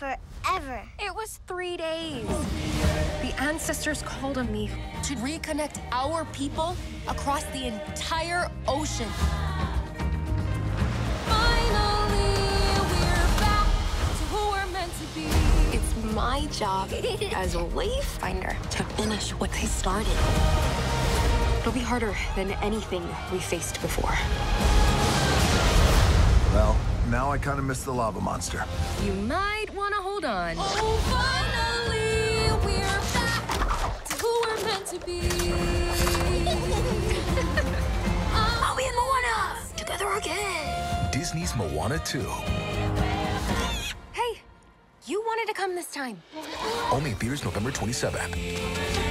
forever. It was three days. The ancestors called on me to reconnect our people across the entire ocean. Finally, we're back to who we're meant to be. It's my job as a wayfinder to finish what they started. It'll be harder than anything we faced before. Well, now I kind of miss the lava monster. You might want to hold on. Oh, finally, we're back to who we're meant to be. Um, Maui and Moana together again. Disney's Moana 2. Hey, you wanted to come this time. Only in theaters November 27th.